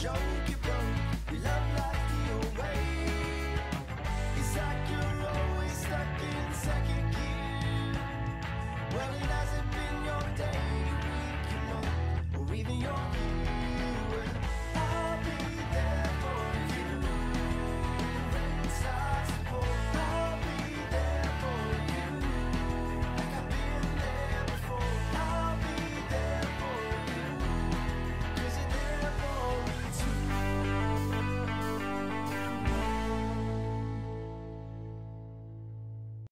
Joe.